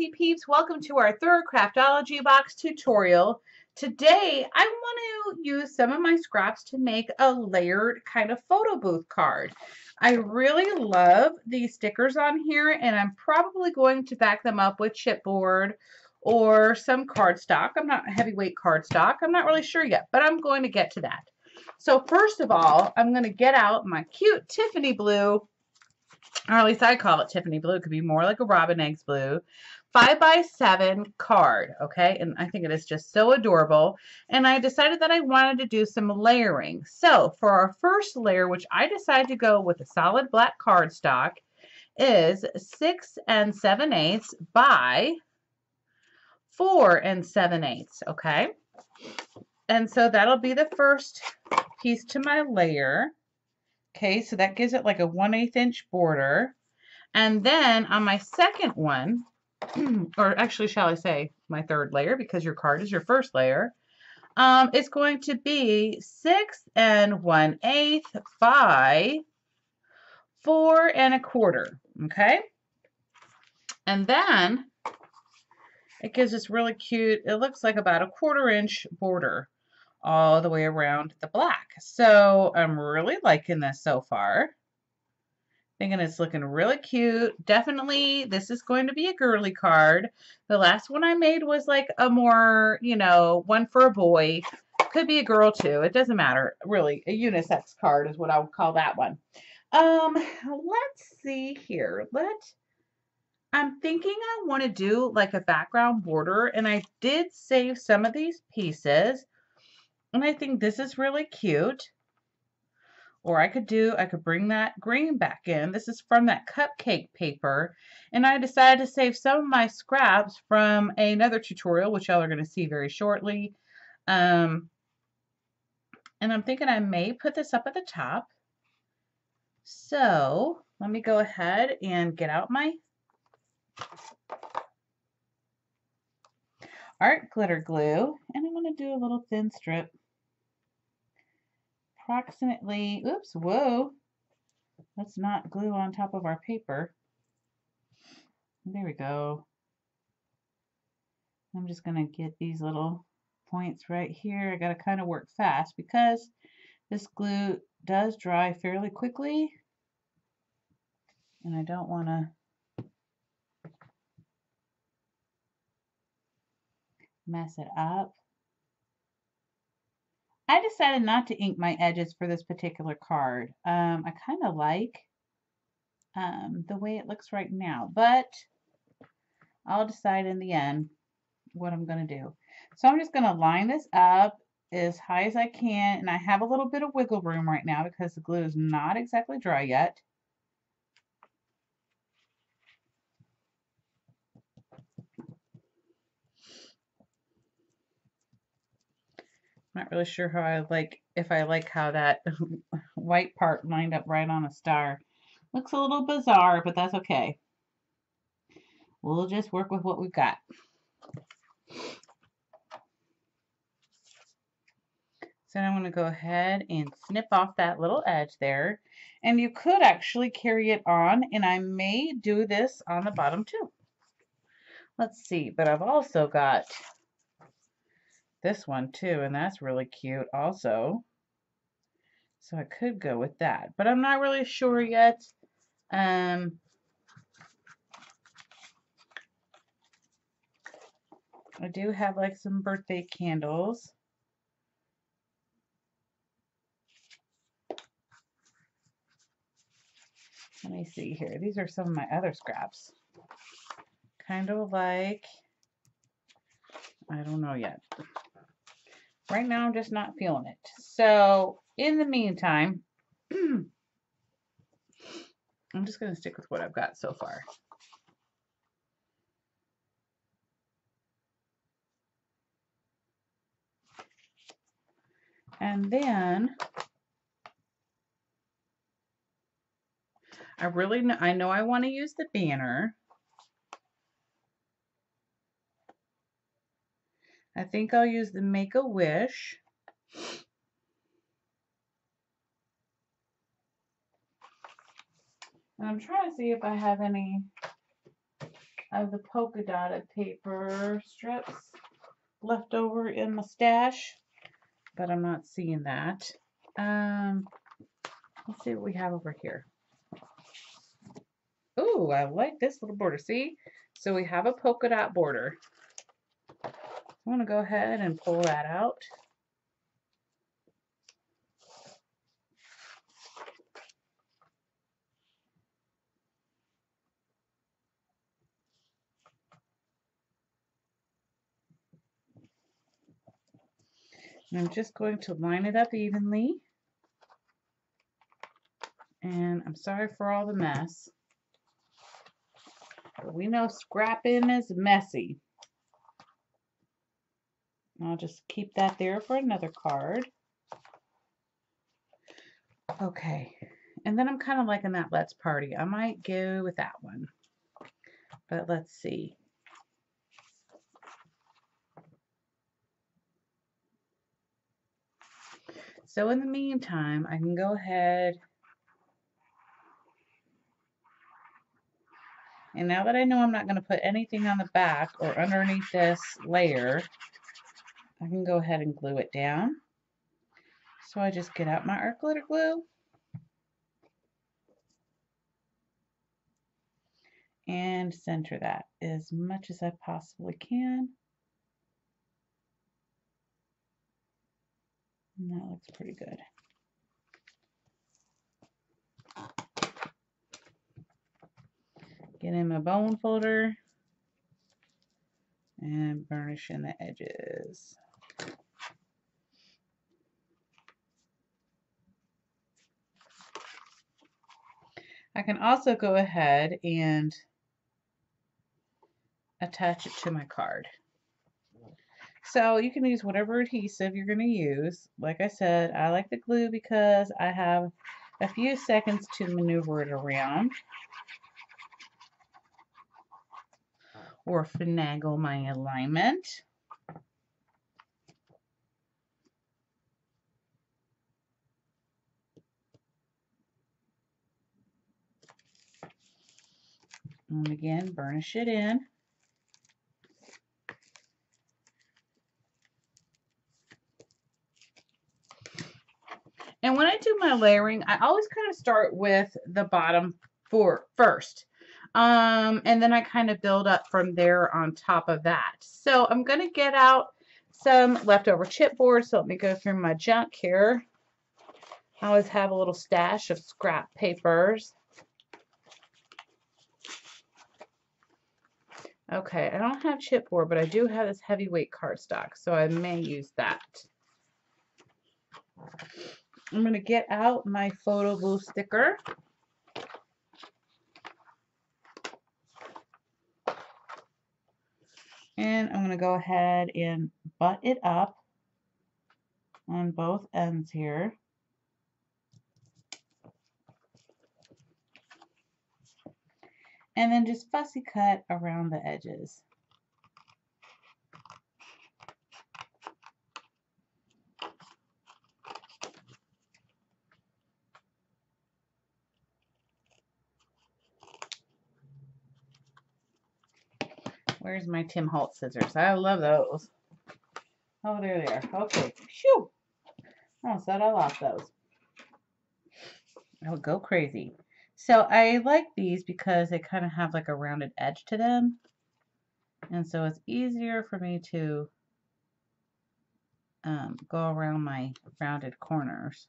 Crafty peeps. Welcome to our third Craftology box tutorial. Today, I want to use some of my scraps to make a layered kind of photo booth card. I really love these stickers on here, and I'm probably going to back them up with chipboard or some cardstock. I'm not heavyweight cardstock. I'm not really sure yet, but I'm going to get to that. So first of all, I'm going to get out my cute Tiffany blue or at least I call it Tiffany blue. It could be more like a robin eggs blue. Five by seven card, okay? And I think it is just so adorable. And I decided that I wanted to do some layering. So for our first layer, which I decided to go with a solid black cardstock, is six and seven eighths by four and seven eighths, okay? And so that'll be the first piece to my layer. Okay, so that gives it like a 1 8 inch border. And then on my second one, or actually shall I say my third layer because your card is your first layer, um, it's going to be 6 and 1 8 by 4 and a quarter, okay? And then it gives this really cute, it looks like about a quarter inch border all the way around the black. So I'm really liking this so far. Thinking it's looking really cute. Definitely, this is going to be a girly card. The last one I made was like a more, you know, one for a boy. Could be a girl too. It doesn't matter. Really, a unisex card is what I would call that one. Um, let's see here. Let I'm thinking I want to do like a background border and I did save some of these pieces and I think this is really cute. Or I could do, I could bring that green back in. This is from that cupcake paper. And I decided to save some of my scraps from another tutorial, which y'all are going to see very shortly. Um, and I'm thinking I may put this up at the top. So let me go ahead and get out my art glitter glue. And I'm going to do a little thin strip approximately, oops, whoa, let's not glue on top of our paper. There we go. I'm just going to get these little points right here. I got to kind of work fast because this glue does dry fairly quickly and I don't want to mess it up. I decided not to ink my edges for this particular card. Um, I kind of like um, the way it looks right now, but I'll decide in the end what I'm going to do. So I'm just going to line this up as high as I can, and I have a little bit of wiggle room right now because the glue is not exactly dry yet. Not really sure how I like, if I like how that white part lined up right on a star. Looks a little bizarre, but that's okay. We'll just work with what we've got. So I'm going to go ahead and snip off that little edge there. And you could actually carry it on, and I may do this on the bottom too. Let's see, but I've also got this one too, and that's really cute also. So I could go with that, but I'm not really sure yet. Um, I do have like some birthday candles. Let me see here. These are some of my other scraps. Kind of like, I don't know yet. Right now, I'm just not feeling it. So, in the meantime, I'm just going to stick with what I've got so far. And then I really know, I know I want to use the banner. I think I'll use the Make-A-Wish. And I'm trying to see if I have any of the polka dotted paper strips left over in my stash, but I'm not seeing that. Um, let's see what we have over here. Ooh, I like this little border. See? So we have a polka dot border. I'm going to go ahead and pull that out. And I'm just going to line it up evenly. And I'm sorry for all the mess. But we know scrapping is messy. I'll just keep that there for another card. Okay. And then I'm kind of liking that Let's Party. I might go with that one. But let's see. So in the meantime, I can go ahead and now that I know I'm not going to put anything on the back or underneath this layer, I can go ahead and glue it down. So I just get out my art glitter glue and center that as much as I possibly can. And that looks pretty good. Get in my bone folder and burnish in the edges. I can also go ahead and attach it to my card. So you can use whatever adhesive you're going to use. Like I said, I like the glue because I have a few seconds to maneuver it around. Or finagle my alignment. And again, burnish it in. And when I do my layering, I always kind of start with the bottom for first. Um, and then I kind of build up from there on top of that. So I'm going to get out some leftover chipboard. So let me go through my junk here. I always have a little stash of scrap papers. Okay, I don't have chipboard, but I do have this heavyweight cardstock, so I may use that. I'm going to get out my photo booth sticker. And I'm going to go ahead and butt it up on both ends here. And then just fussy cut around the edges. Where's my Tim Holtz scissors? I love those. Oh, there they are. Okay. Oh, said I lost those. I would go crazy. So I like these because they kind of have like a rounded edge to them. And so it's easier for me to um, go around my rounded corners.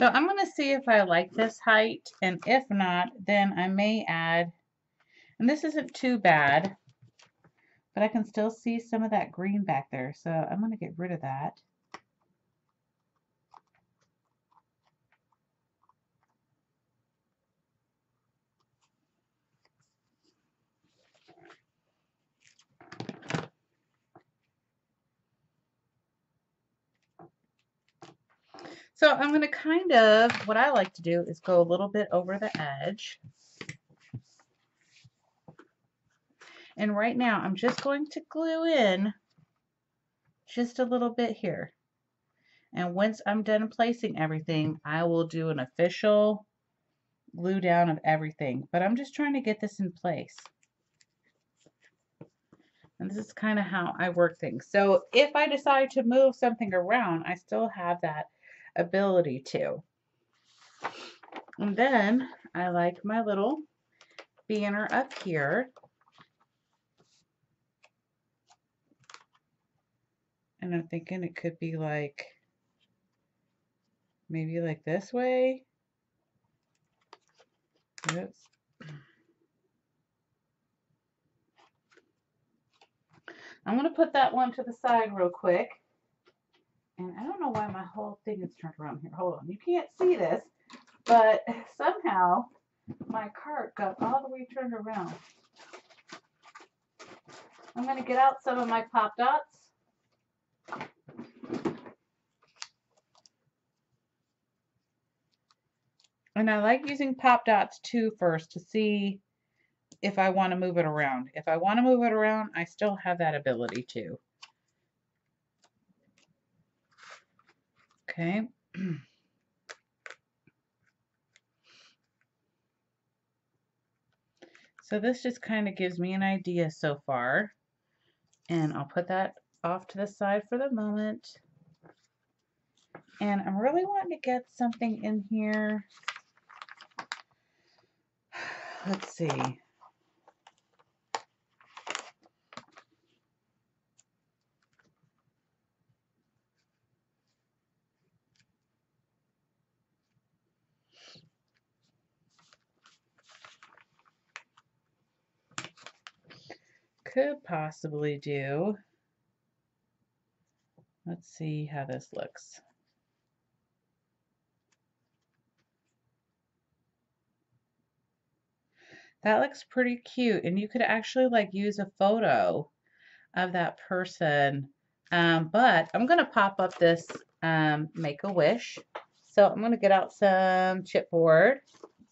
So I'm going to see if I like this height, and if not, then I may add, and this isn't too bad, but I can still see some of that green back there, so I'm going to get rid of that. So I'm going to kind of, what I like to do is go a little bit over the edge. And right now I'm just going to glue in just a little bit here. And once I'm done placing everything, I will do an official glue down of everything. But I'm just trying to get this in place. And this is kind of how I work things. So if I decide to move something around, I still have that ability to. And then I like my little banner up here. And I'm thinking it could be like, maybe like this way. Oops. I'm going to put that one to the side real quick. And I don't know why my whole thing is turned around here. Hold on. You can't see this, but somehow my cart got all the way turned around. I'm going to get out some of my pop dots. And I like using pop dots too first to see if I want to move it around. If I want to move it around, I still have that ability to. Okay. So this just kind of gives me an idea so far. And I'll put that off to the side for the moment. And I'm really wanting to get something in here. Let's see. Could possibly do, let's see how this looks. That looks pretty cute. And you could actually like use a photo of that person. Um, but I'm going to pop up this um, Make-A-Wish. So I'm going to get out some chipboard.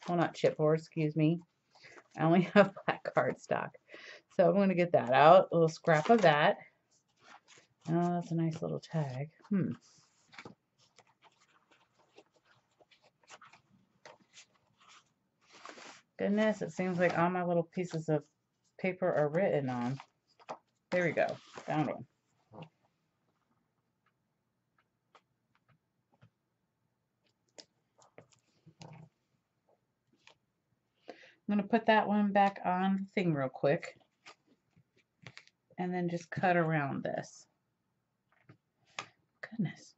Well, not chipboard, excuse me. I only have black cardstock. So I'm going to get that out, a little scrap of that. Oh, that's a nice little tag. Hmm. Goodness, it seems like all my little pieces of paper are written on. There we go. Found one. I'm going to put that one back on the thing real quick and then just cut around this. Goodness.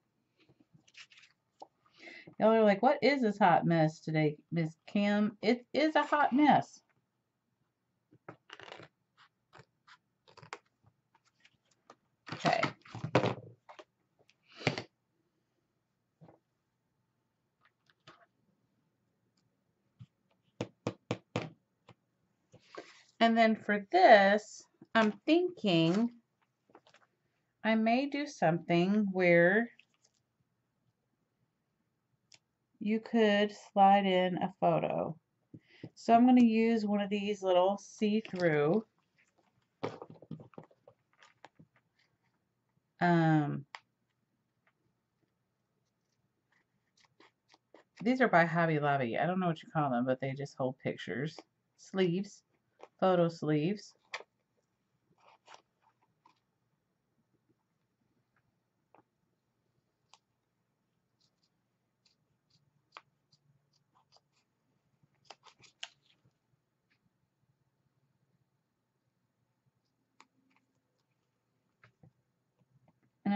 Y'all are like, what is this hot mess today, Miss Kim? It is a hot mess. Okay. And then for this, I'm thinking I may do something where you could slide in a photo. So I'm going to use one of these little see-through um, these are by Hobby Lobby. I don't know what you call them, but they just hold pictures. Sleeves, photo sleeves.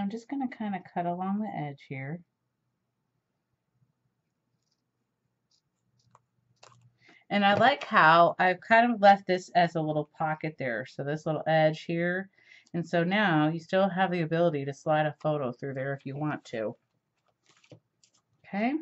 I'm just going to kind of cut along the edge here. And I like how I've kind of left this as a little pocket there. So this little edge here. And so now you still have the ability to slide a photo through there if you want to. Okay.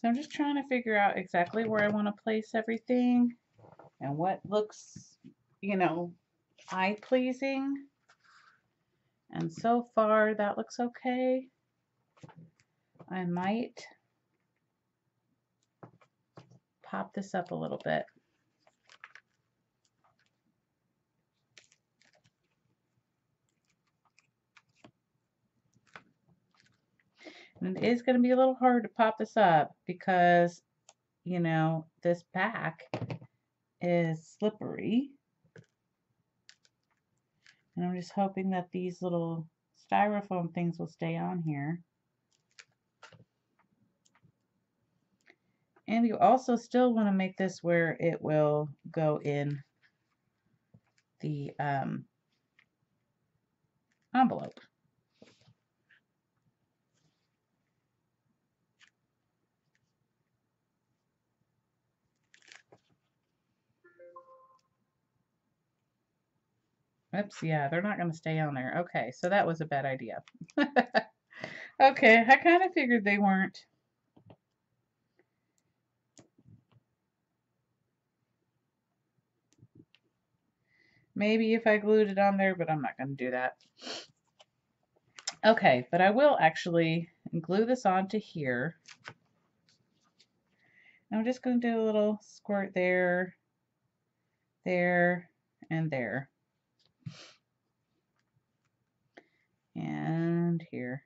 So I'm just trying to figure out exactly where I want to place everything and what looks, you know, eye pleasing. And so far that looks okay. I might pop this up a little bit. And it is going to be a little hard to pop this up because, you know, this back is slippery. And I'm just hoping that these little styrofoam things will stay on here. And you also still want to make this where it will go in the um, envelope. Oops, yeah, they're not going to stay on there. Okay, so that was a bad idea. okay, I kind of figured they weren't. Maybe if I glued it on there, but I'm not going to do that. Okay, but I will actually glue this onto here. I'm just going to do a little squirt there, there, and there. And here.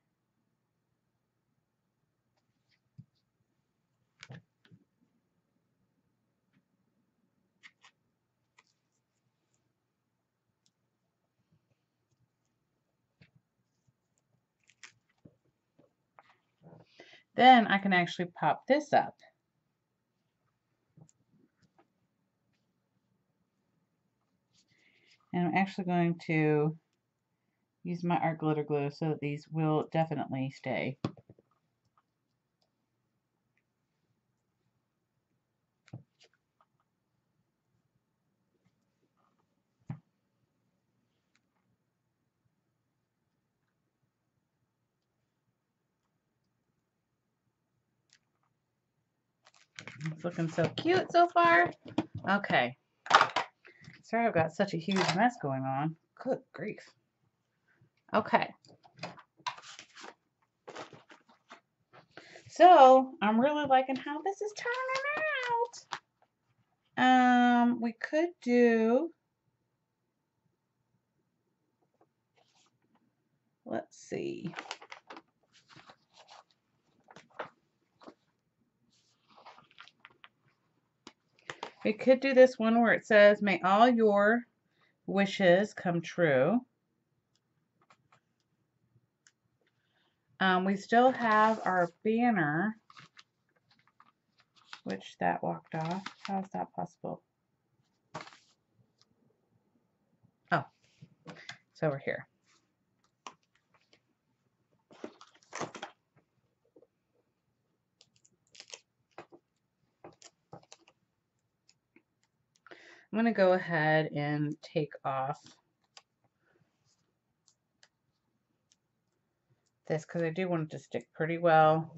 Then I can actually pop this up. And I'm actually going to use my art glitter glue so that these will definitely stay. It's looking so cute so far. Okay. Sorry I've got such a huge mess going on. Good grief. Okay. So, I'm really liking how this is turning out. Um, we could do, let's see. We could do this one where it says, may all your wishes come true. Um, we still have our banner, which that walked off. How is that possible? Oh, it's over here. I'm going to go ahead and take off this because I do want it to stick pretty well.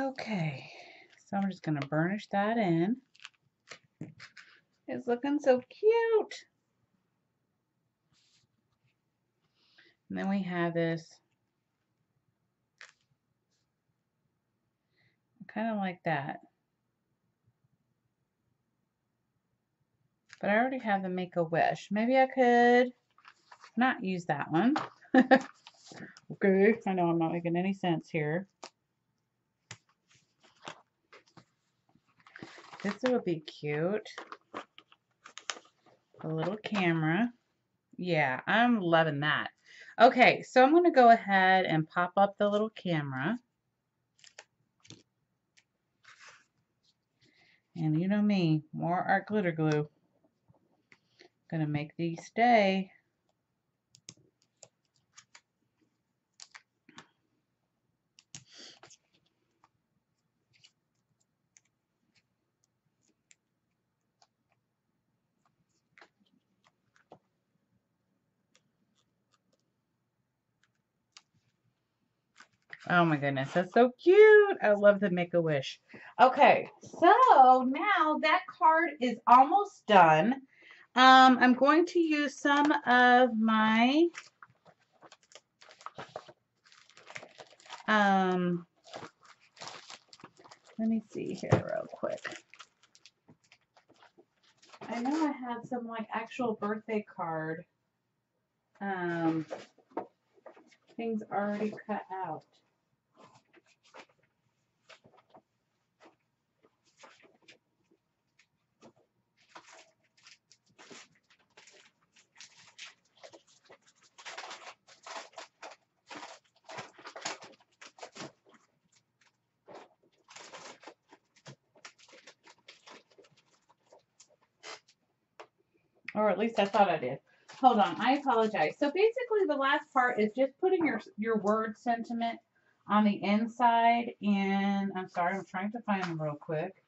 Okay, so I'm just going to burnish that in. It's looking so cute. And then we have this kind of like that. But I already have the Make-A-Wish. Maybe I could not use that one. okay, I know I'm not making any sense here. This would be cute. A little camera. Yeah, I'm loving that. Okay, so I'm going to go ahead and pop up the little camera. And you know me, more art glitter glue. Gonna make these stay. Oh my goodness, that's so cute. I love the Make-A-Wish. Okay, so now that card is almost done. Um, I'm going to use some of my um, let me see here real quick. I know I had some like actual birthday card um, things already cut out. Or at least I thought I did. Hold on, I apologize. So basically the last part is just putting your, your word sentiment on the inside and I'm sorry, I'm trying to find them real quick.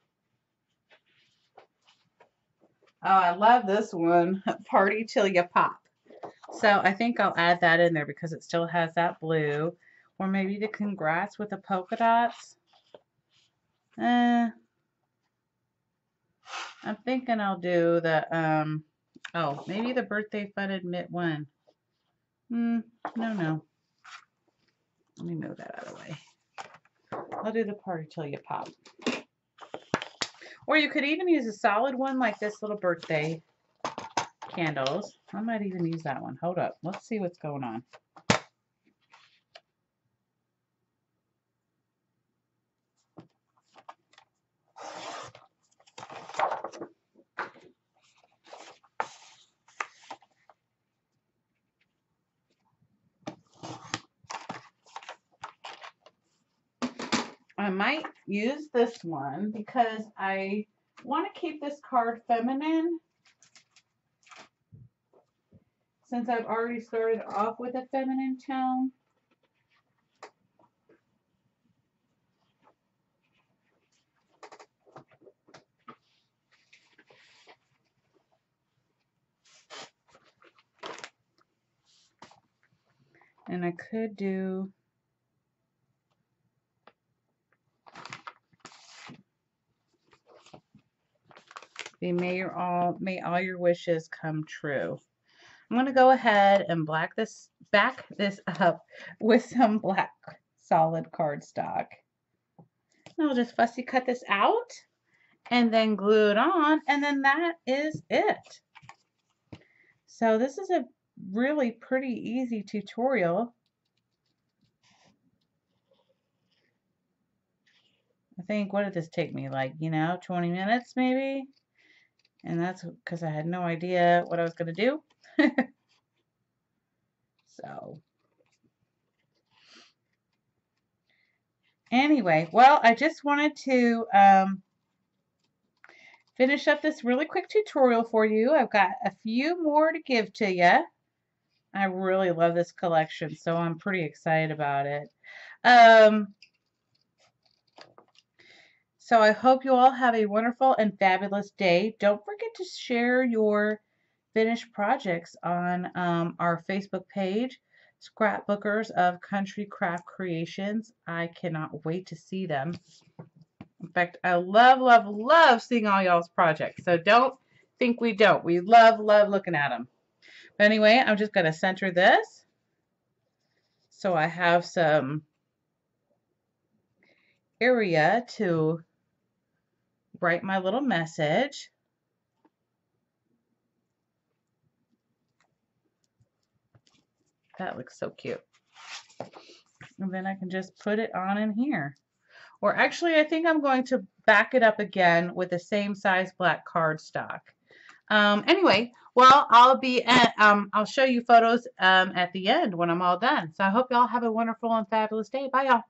Oh, I love this one, Party Till You Pop. So I think I'll add that in there because it still has that blue. Or maybe the congrats with the polka dots. Eh, I'm thinking I'll do the um, Oh, maybe the birthday fun admit one. Hmm, no, no. Let me move that out of the way. I'll do the party till you pop. Or you could even use a solid one like this little birthday candles. I might even use that one. Hold up. Let's see what's going on. I might use this one because I want to keep this card feminine since I've already started off with a feminine tone. And I could do may your all may all your wishes come true. I'm going to go ahead and black this back this up with some black solid cardstock. I'll just fussy cut this out and then glue it on and then that is it. So this is a really pretty easy tutorial. I think, what did this take me? Like, you know, 20 minutes maybe? And that's because I had no idea what I was going to do. so. Anyway, well, I just wanted to um, finish up this really quick tutorial for you. I've got a few more to give to you. I really love this collection, so I'm pretty excited about it. Um, so I hope you all have a wonderful and fabulous day. Don't forget to share your finished projects on um, our Facebook page, Scrapbookers of Country Craft Creations. I cannot wait to see them. In fact, I love, love, love seeing all y'all's projects. So don't think we don't. We love, love looking at them. But anyway, I'm just going to center this. So I have some area to write my little message. That looks so cute. And then I can just put it on in here. Or actually, I think I'm going to back it up again with the same size black cardstock. Um, anyway, well, I'll be at, um, I'll show you photos um, at the end when I'm all done. So I hope y'all have a wonderful and fabulous day. Bye, y'all.